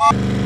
Bye.